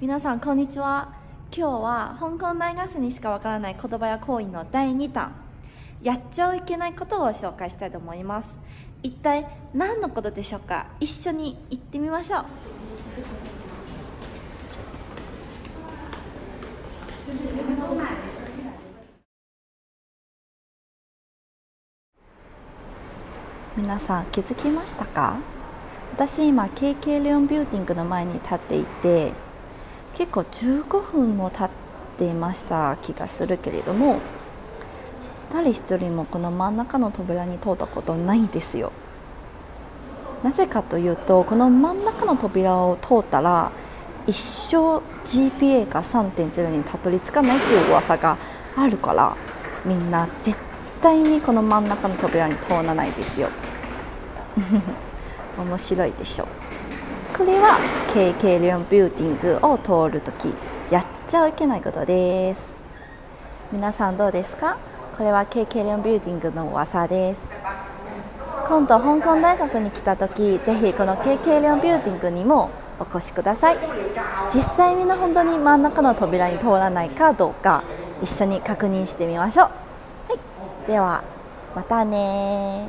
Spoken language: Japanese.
皆さんこんにちは。今日は香港大学生にしかわからない言葉や行為の第2弾やっちゃいけないことを紹介したいと思います。一体何のことでしょうか？一緒に行ってみましょう。皆さん気づきましたか？私今 KK レオンビューティングの前に立っていて結構15分も経っていました気がするけれども誰一人もこの真ん中の扉に通ったことないんですよ。なぜかというとこの真ん中の扉を通ったら一生 GPA が3.0にたどり着かないっていう噂があるからみんな絶対にこの真ん中の扉に通らないですよ。面白いでしょ。これは KK レオンビューティングを通るときやっちゃいけないことです。皆さんどうですか？これは KK レオンビューティングの噂です。今度香港大学に来た時ぜひこの KK レオンビューティングにもお越しください。実際みんな本当に真ん中の扉に通らないかどうか一緒に確認してみましょう、はい、ではまたね